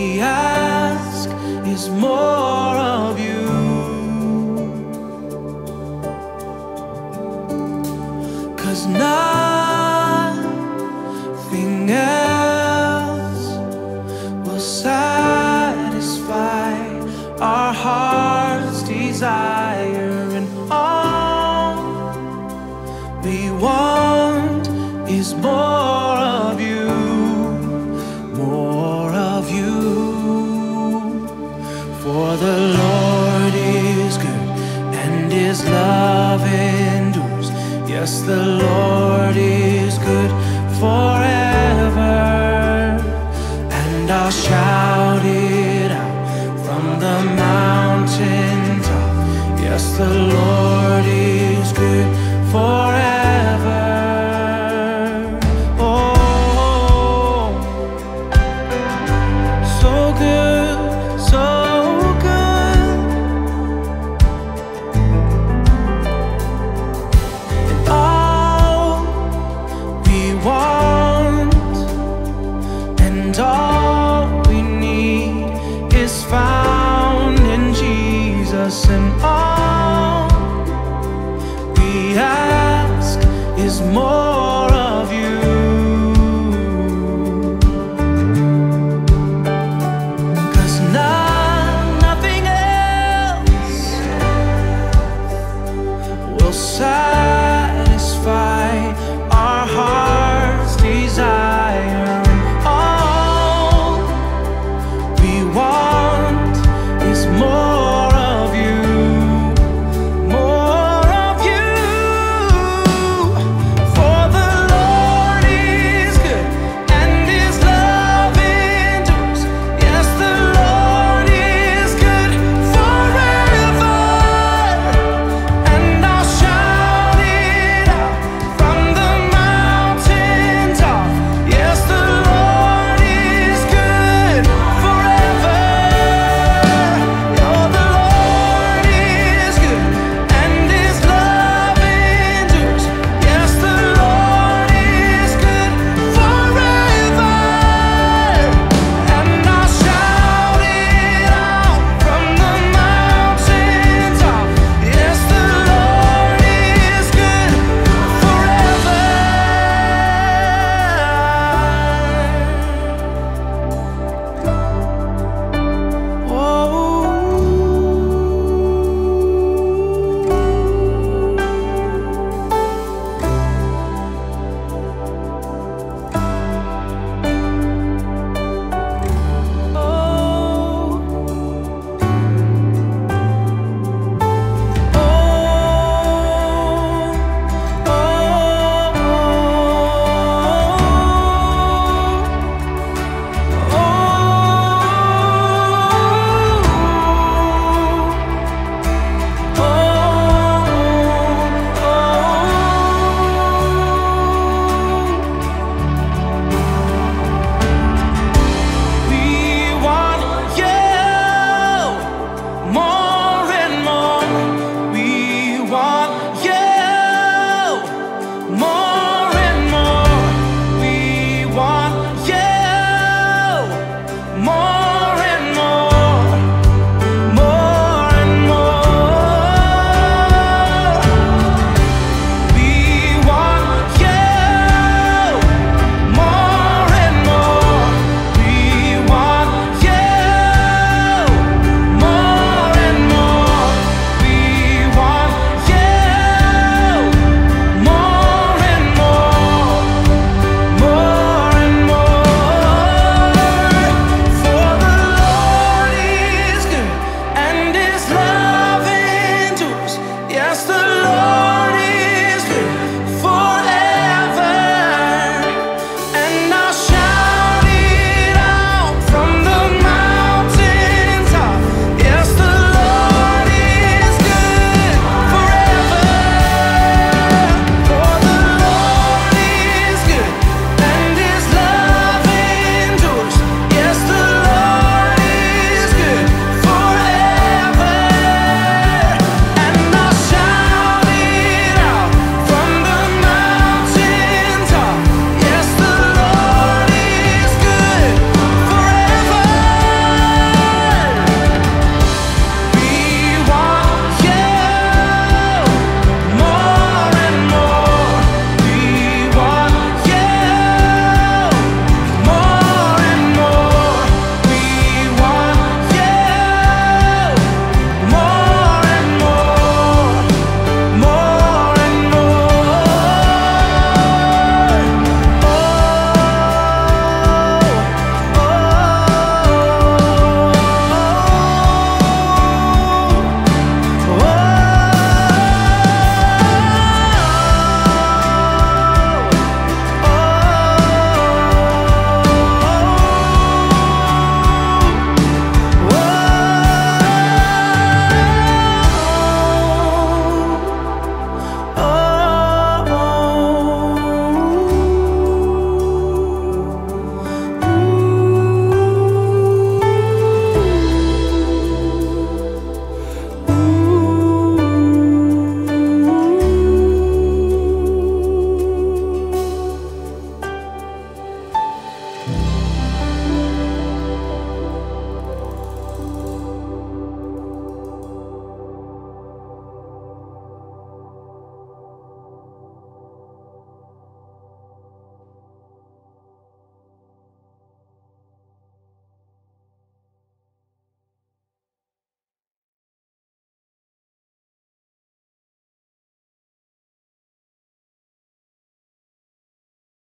we ask is more of you. Cause nothing else will satisfy our heart's desire, and all we want is more. And I'll shout it out from the mountain top. Yes, the Lord. side.